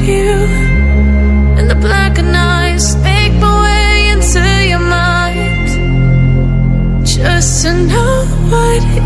need you. And the black and nights make my way into your mind. Just to know what